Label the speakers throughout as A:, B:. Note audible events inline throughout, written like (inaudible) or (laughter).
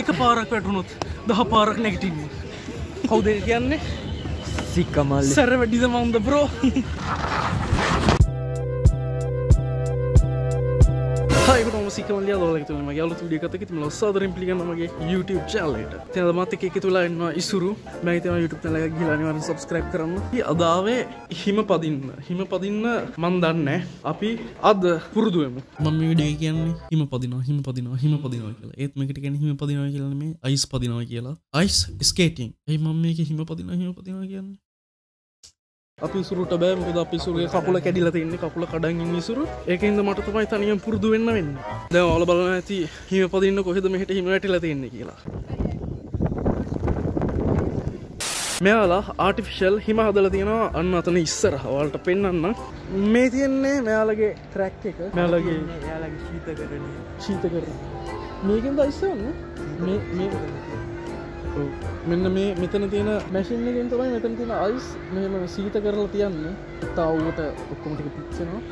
A: එක පාරක් වැටුණොත් දහ පාරක් නැගටින්න කවුද කියන්නේ?
B: සික්කමල්ල
A: සැර වැඩිද මන්ද බ්‍රෝ හයිකට සිකමලිය ලෝලකතුම මගේ අලු ඩිය කතක ම ලස්සාදරින් පිළිගන්නමගේ YouTube චල්ලට තැද මත එක තුලා එන්නවා ඉසුරු. මැතම YouTube තල ගිලනිවර සබස්ක්‍රයිබ් කරන්න. අදාවේ හිම පදින්න. හිම පදින්න මන් දන්න අපි අද පුරුදුවම මම විඩිය කියන්නේ හිම පදින හිම පදින හිම පදිනවා කියලා. ඒත්මකට ගැන හිම පදිනවා කියලම අයිස් පදිනවා කියලා. අයිස් ස්කේටිං ඇයි මම මේක හිම පදින හිම පදිනවා කියන්නේ. අපි සුරුට බෑ. මොකද අපි සුරගේ කකුල කැඩිල තින්නේ කකුල කඩන්ගින් විසුරු ඒකන්ද මට තමයි තනියම් පුරුදු වෙන්න වෙන්න. දැ ඔල බලන ඇති හිම පදින්න කොහෙද මෙහට හිම වැටිල තින්නේ කියලා. මෙයාලා ආටිෆිෂල් හිම හදල තියෙනවා. අන්න අතන ඉස්සර හවල්ට පෙන්න්න මේ තියෙන්නේ මෙයාලගේ ට්‍රැක් එක. මෙයාලගේ
B: යාලගේ ශීත කරන
A: ශීත කර මේකෙන් දයිස්සන්න මේ මෙන්න මේ මෙතන තියෙන මැසින්ගෙන් තමයි මෙතන තියෙන අයිස් මෙම සීත කරලා තියන්න. තව්වට ඔක්කොමටික පිච්චෙනවා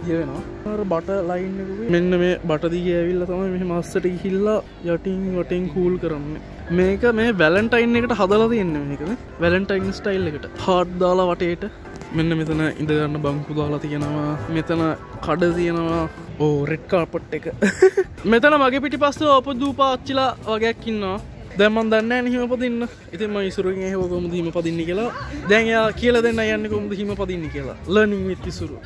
A: කියවෙනවා බට ලයින්කුේ මෙන්න මේ බටදිග ඇවිල්ල තමයි මෙහ මස්සට හිල්ලා යටින් වටින් කූල් කරන්න. මේක මේ වැලන්ටයින් එකට හදලා තියන්න මේකද වැලන්ටයින් ස්ටයිල් එකට. හාඩ් දාලා වටේට. මෙන්න මෙතන ඉඳගන්න බංකු දාලා තියෙනවා. මෙතන කඩ තියෙනවා. ඕ රෙඩ් කාපට් එක. (laughs) මෙතන මගේ පිටි පස්ස ඔප දූපාච්චිලා වගේක්කින්නවා දැමන් දන්න හිම පදින්න. ඉතින් ම ඉසුරුන් ඒ හෝකොම දීම පදින්න කියලා. දැන්යා කියල දෙන්න යන්න කොමුද හිම පදින්න කියලා. ලනිින් විත් ඉසුරු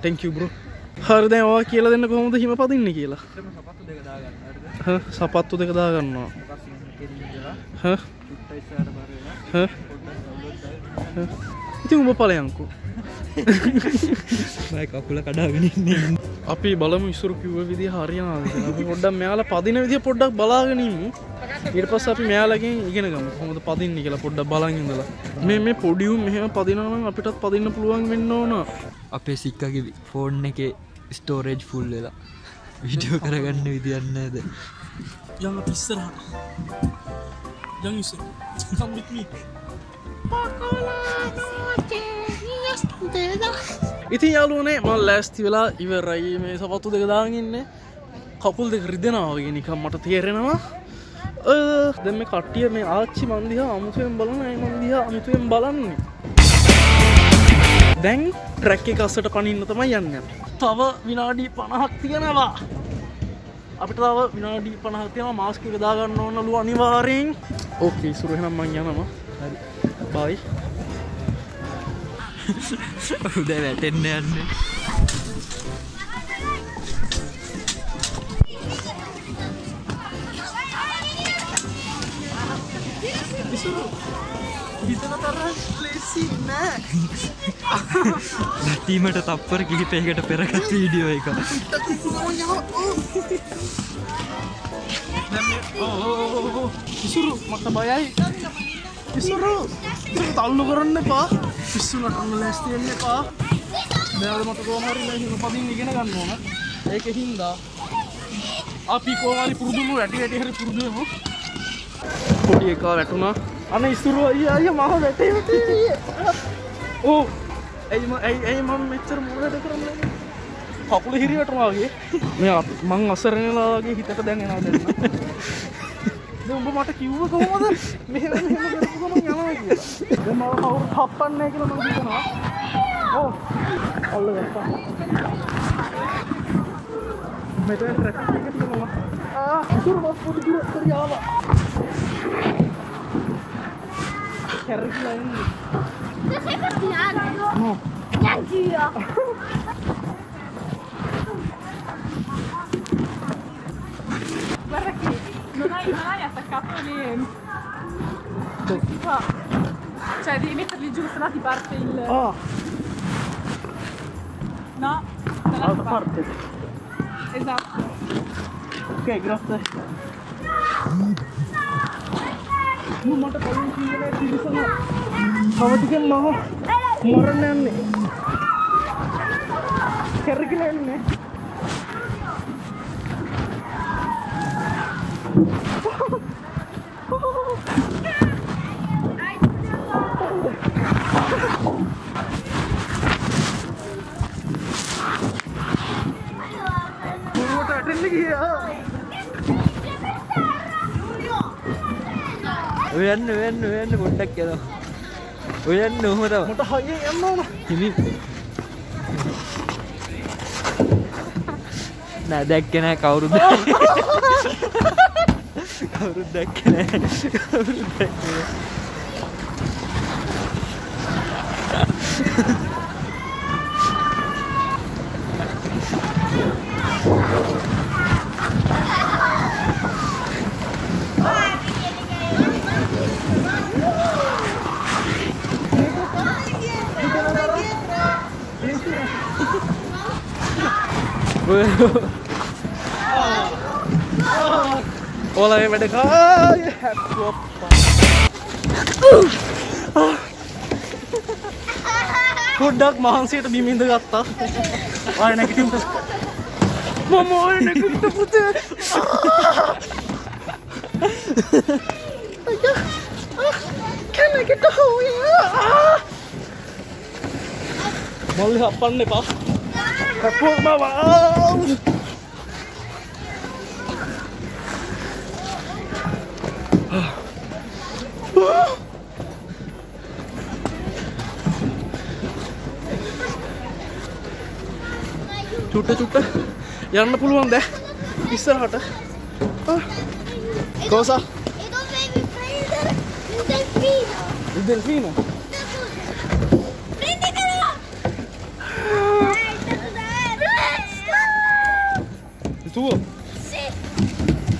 A: ටැංකබරු හර දැවා කියල දෙන්න කොහොමද හිම පදින්න කියලා? සපත්තු දෙක දාගන්නවා. ඉතින් උඹ පලයංකු (laughs)
B: කකුල කඩාගෙන
A: අපි බලම ඉස්සුරු කිව්ව විදි හරිනාද පොඩ්ඩක් මෙයාල පදින විදිහ පොඩ්ඩක් බලාගනීම ඊට පස් අපි මෙයාලකින් ඉගෙන ගම. හොඳ පදින්න කියලා පොඩ්ඩක් බලගින්දලා මේ මේ පොඩියුම් මෙහම පදිනනම් අපිටත් පදින්න පුළුවන් වෙන්න ඕන.
B: අපේ සික්කගේ ෆෝන් එක ස්ටෝරේජ් ෆුල් වෙලා විඩියෝ (laughs) කරගන්න විදින්නද
A: යන්න පිස්සරහට ජංස කම්බිත්මී ඉතින් යාලුවනේ මල් ලෑස්ති වෙලා ඉවරයි මේ සපත්තු දෙක දාගන්න කකුල් දෙක රිදෙනවාගෙන නිකම් මට තේරෙනවා දෙම කට්ටිය මේ ආච්චි මන්දිහ අමුතුවෙන් බලන මන්දිහ අමුතුවෙන් බලන්නේ. දැන් ට්‍රැක් එක අස්සට පනින්න තමයි යන්න. තව විනාඩී පණහක් තියෙනවා. අපිට තව විනාඩී පණහතියම මාස්ක දාගන්න ඕන්නලු අනිවාරයෙන්. ඕකේ සුරහෙනම් මං යනවා. බයි (laughs)
B: උද වැටෙන්න යන්න.
A: හිතන තරම් ලෙසි නෑ
B: නැටීමට තප්පර කිහිපයකට පෙරගත් වීඩියෝ එක
A: ඉසුරු මට බයයි ඉසුරු තල්ලු කරන්න එපා පිස්සු නටන්න ලැස්තියෙන්න එපා මෙයාද මට කෝමරි හිම පදින් ඉගෙන ගන්න ඕන ඒක හින්දා අපි කෝමරි පුරුදුමු වැටි වැටි හරි පුරුදුවමු පොඩි එකා වැටුණා. අන ඉස්සුරුව අය අය මහ වැටේ වැටේ. ඕ ඇයිම ඇයි ඇයි මම මෙච්චර මුණට කරන්න? කකුල හිරිවටවාගේ මේ මං අසරනලාගේ හිතට දැන්ගෙනවා දෙන්න උඹ මට කිව්ව කොහොමද? මෙහෙම මෙහෙම කරපු ගමන් යනවා කියලා. දැන් මම කවුරු හප්පන්නේ කියලා මම හිතනවා. ඔව්. අල්ලගත්තා මෙතන ට්‍රැෆික් එක තියෙනවා. ආ ඉතුරු බස් පොඩි දුර කරි ආවා Che arrivi
C: Non sei patinato?
A: No.
C: Neanch'io.
D: Guarda che non hai mai attaccato le... Qua. Cioè devi metterli giù, se no ti parte il...
A: Oh.
D: No, dall'altra
A: parte. parte.
D: Esatto.
A: Ok, grazie. No! (laughs) මට කලින් කියන්නේ තිරිසන කවටිකෙන් මම මරන්න යන්නේ කැරකිලා එන්නේ මුරුවට
B: ඔයන්න ඔයන්න ඔයන්න පොඩ්ඩක් යනවා. ඔයන්න ඔහම තම
A: මට හයිය යන්න ඕන?
B: හිමි. නෑ දැක්කෙන කවුරුද? (laughs) කවුරුත් දැක්කනෑ (laughs) කවුරුත් දැක්කනෑ
A: ඕලගේ වැඩ කාය හැප්පුවප්පා පොඩ්ඩක් මහන්සේට බිමින්ද ගත්තා ආය නැගිටින්ට මම ආය නැගිට පුතේ කැනකට හෝය මල්ලි හප්පන්න එපා හැප්පුවක් මවා චුට්ට චුට්ට යන්න පුළුවන් දැ ඉස්සරහට කෝසා
C: E dove mi prendere il delfino?
A: දෙල්ෆීන තුව
C: Sì!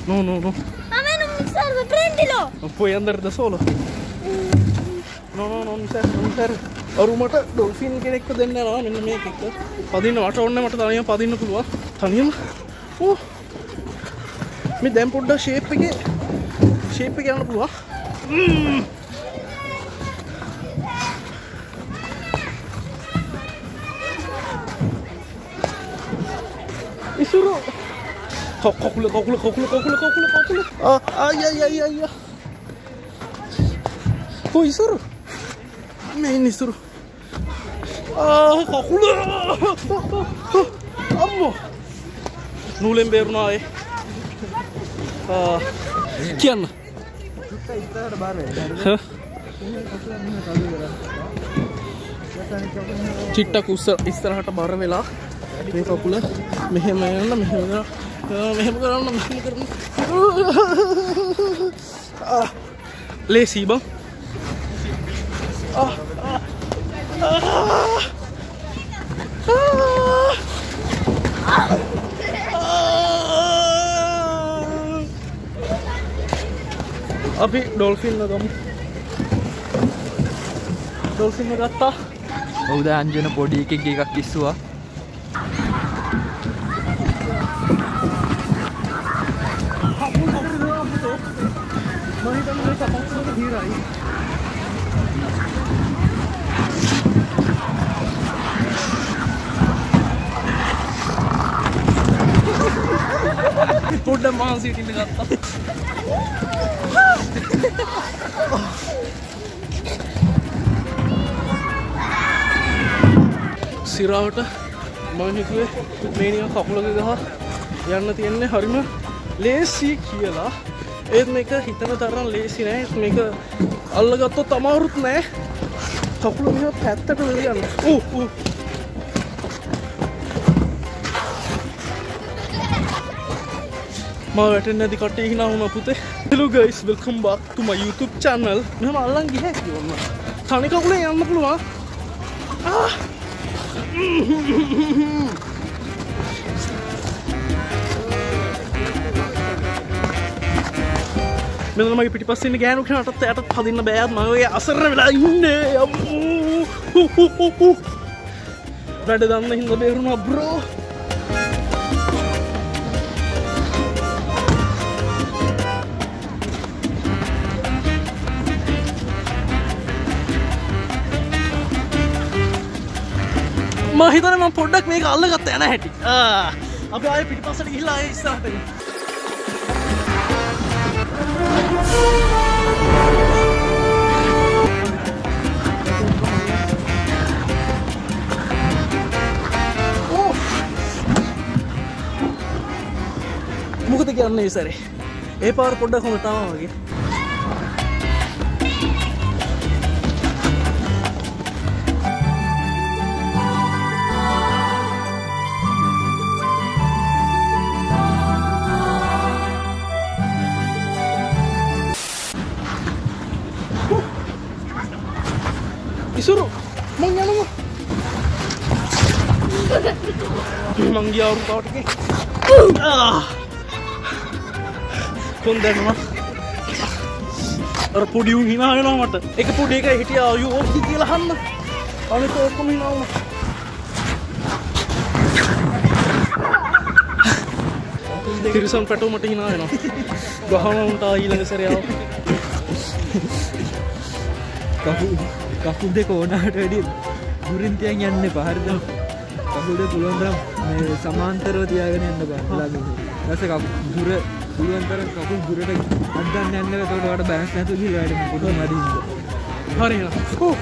A: නෝ නෝ නෝ
C: A me non mi serve, prendilo!
A: පොයි අන්දරද සෝල නොනෝ නොන්සැ නොන්සැර අරුමට ඩොල්ෆින් කෙනෙක්ක දෙන්න නවා මෙන්න මේ එක්ක පදින්න මට ඔන්න මට තනියම පදින්න පුළුවන් තනියම ඕ මේ දැම් පොඩ්ඩ ශේප් එක ශේප් එක යන්න පුළුවන් කොකුල කොකුල කොකුල කොකුල කොකුල කොකුල ආය ආය ආය ආය කො ඉසුරු මේ ඉන්න ඉසුරු ආ කකුල අම්මෝ නූලෙන් බේරුණායේ කියන්න හ? චිට්ටක් උස්ස ඉස්තරහට බර වෙලා මේ කකුල මෙහෙම යන්න මෙහෙම කරා. ආ, මෙහෙම කරන්න මෙහෙම කරන්න ආ, ලේසි බං. ආ, ආ, ආ, ආ. අපි ඩොල්ෆින්න ගමු ඩොල්ෆින්න ගත්තා
B: ඔවුද අංජන පොඩි එකක් එකක් කිස්සවා
A: පොඩ්ඩ මහන්සිටින්න ගත්තා සිරාවට මම හිතුවේ මේනිය කකුලක ගහ යන්න තියෙන්නේ හරිම ලේසි කියලා. ඒත් මේක හිතන තරම් ලේසි නෑ ඒත් මේක අල්ලගත්තොත් අමාරුත් නෑ කකුල මෙහෙම පැත්තට වෙලියන්න ඌ ඌ මම වැටෙන්නේ නැති කට්ටිය හිනා වුණා පුතේ hello guys welcome back to my youtube channel. මෙහෙම අල්ලන් ගියා කිව්වම තනි කකුලෙන් යන්න පුළුවන් ආ මෙතන මගේ පිටිපස්සේ ඉන්න ගෑනු කෙනාටත් එයාටත් පදින්න බෑ. මම ඔය අසරණ වෙලා ඉන්නේ. අම්මෝ හු, හු, හු, හු. වැඩ දන්න හින්දා බේරුණා බ්‍රෝ මම හිතන්නේ මම පොඩ්ඩක් මේක අල්ලගත්ත යන හැටි. ආ අපි ආයේ පිටිපස්සට ගිහිල්ලා ආයේ ඉස්සරහට. මොකද කියන්නේ සරේ ඒ පාර පොඩ්ඩක් හොඳ තාම වගේ විසුරු මං යනවා මං ගිය අවුරුතාවටක කොන් දැනවා අර පොඩියුන් හිනා වෙනවා මට එක පොඩි එක හිටිය අයු ඕකි කියලා හන්න අනිත ඔක්කොම හිනාවම තිරිසන් පැටුමට හිනා වෙනවා ගහම උන්ට ඊළඟ සරයාව
B: කපු කකුල් දෙක ඕනාට වැඩි දුරින්තියන් යන්න පහරිද කකුල්ද පුළුවන්තරම් සමාන්තරව තියාගෙන යන්න බලාග රස දුර පුළුවන්තර කකුල් දුරට අන්දන්න යන්න තොටට බැස් නැතු වැඩ කොට මඩින්ද
A: හරි හෝ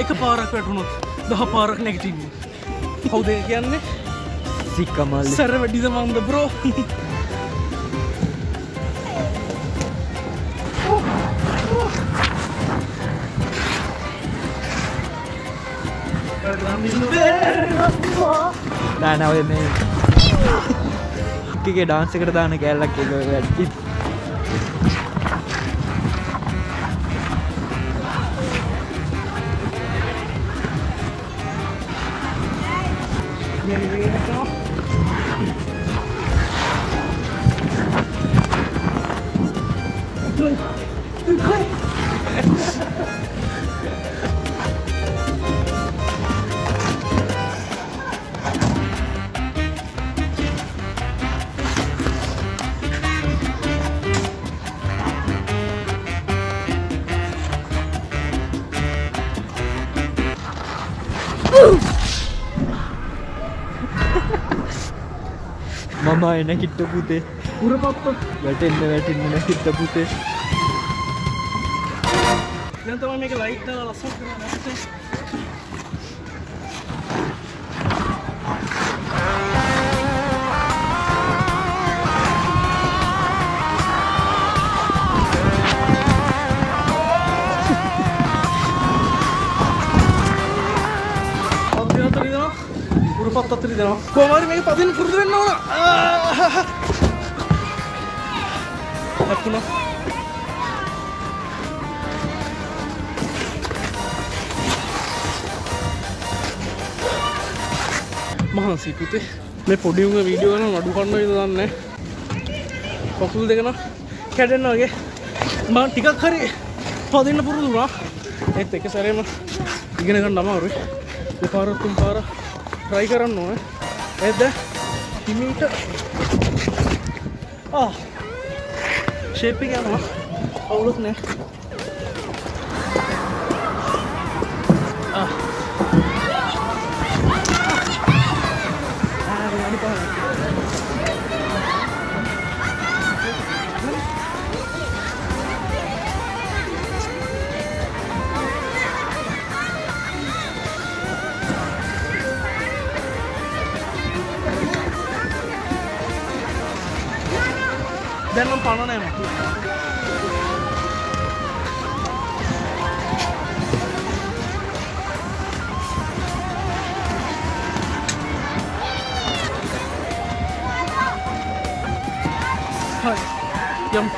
A: එක පාරක් වැටුණොත් දහ පාරක් නැගටින්නේ කවුද ඒ කියන්නේ?
B: සික්කමල්ල
A: සැර වැඩිද මන්ද බ්‍රෝ
B: දානව මේ එකගේ ඩාන්සකට දාන (laughs) කැල්ලක් එක වැඩි මම එන කිට්ට පුතේ.
A: උරපත්ත
B: වැටෙන්න වැටෙන්න නැකිට්ට පුතේ.
A: දැන් තමයි මේක ලයිට් දාලා ලස්සන කරලා නැත්තේ උරපත් අතර ඉදනවා කොහොම හරි මේක පදින්න පුරුදු වෙන්න ඕන අකුණා මහන්සි පුතේ මේ පොඩිුම වීඩියෝ වන නඩු කන්න දන්න පොකුල් දෙකන කැඩෙන්න වගේ මං ටිකක් හරි පදින්න පුරුදුනා ඒත් එක සැරේම ඉගෙනගන්න අමාරුයි දෙපාරත්තුම් පාර ට්‍රයි කරන්න ඕන. ඇද හිමීට. ශේපි යනවා. අවුලුත් නෑ දැන් නම් පණ නෑ මට. හරි. යම්.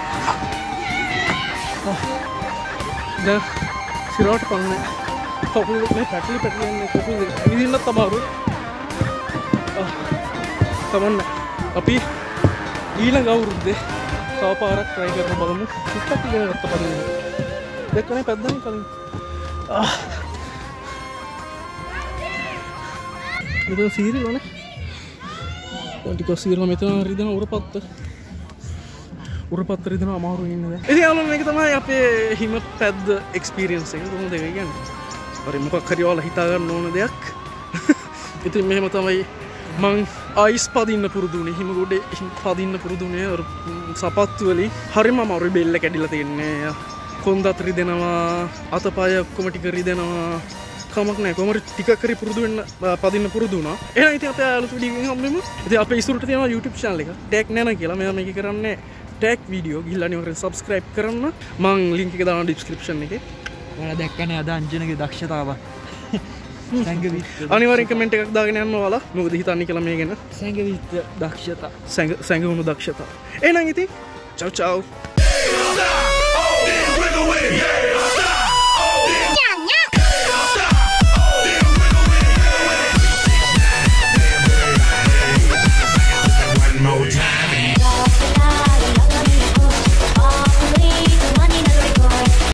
A: ආ. දැන් සිරවට පන්නේ. කකුල් මේ පැටලි පැටලි යන්නේ කකුල් දෙක. ඇවිදින්නත් අමාරුයි. ආ. කමන්න. අපි ඊළඟ අවුරුද්දේ තව පාරක් ට්‍රයි කරන බලමු ඉගෙන ගත්ත පදින්න දැක්කනේ පැද්දනේ කලින්. මෙතන සීරියෝනේ දැන් ටිකක් සීරලා මෙතන රිදෙන උරපත්ත. උරපත්ත රිදෙන අමාරු ඉන්න දැන් ඉතින් යාළුවෝ මේක තමයි අපේ හිම පැද්ද එක්ස්පීරියන්ස් එක. කොහොමද ඒක කියන්නේ? හරි මොකක් හරි ඔයාලා හිතා ගන්න ඕන දෙයක්. (laughs) ඉතින් මෙහෙම තමයි මං අයිස් පදින්න පුරුදුනේ හිම ගොඩේ පදින්න පුරුදුනේ අර සපත්තු වලින්. හරිම අමාරුයි බෙල්ල කැඩිලා තියන්නේ. කොන්ද අතරි දෙනවා අතපය ඔක්කොම ටික රිදෙනවා. කමක් නෑ කොමර ටිකකරි පුරුදුවෙන්න පදින්න පුරුදුනා එන ඉති අප අලතු ඩිගෙන් හම්ම ති අප ඉසුරට තියෙන YouTube චාල එක. ටෙක් නැන කියලා මෙ මේක කරන්නේ ටෙක් වීඩියෝ ගිල්ලනිවර සබස්ක්‍රයිබ් කරන්න. මං ලිංක දාන ඩිස්ක්‍රපෂන් එක.
B: ඔය දැක්කන අද අංජනක දක්ෂතාව. සැඟවිත් (laughs)
A: අනිවරෙන් කමෙන්ට් එකක් දාගෙන යන්න වාලා මොකද හිතන්නේ කියලා මේ ගැන.
B: සැඟවිත් දක්ෂතා.
A: සැඟවුණු දක්ෂතා. එනං ඉතින් චව් චව්.
E: Yeah.